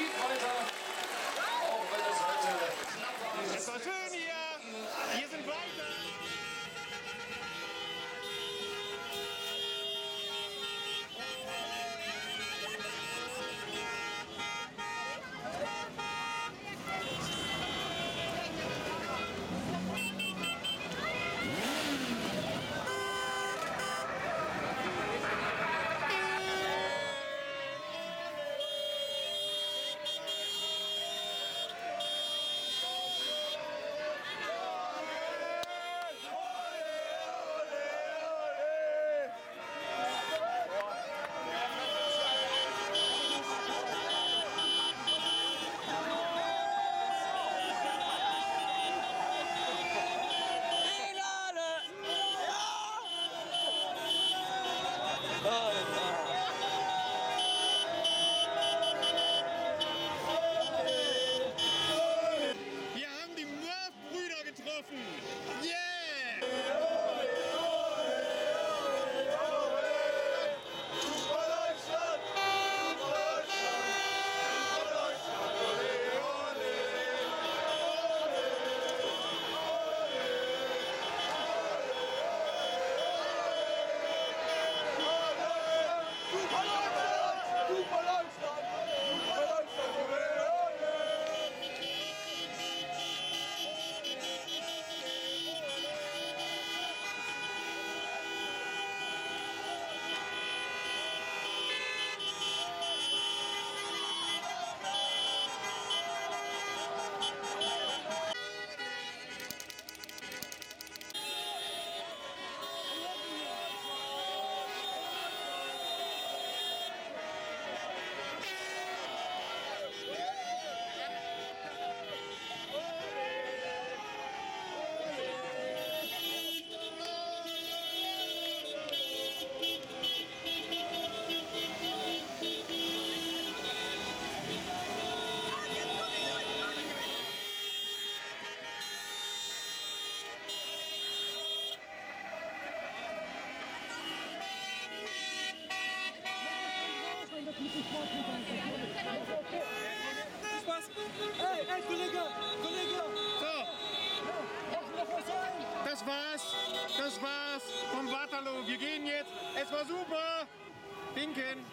keep running. 아, Es war super. Winken.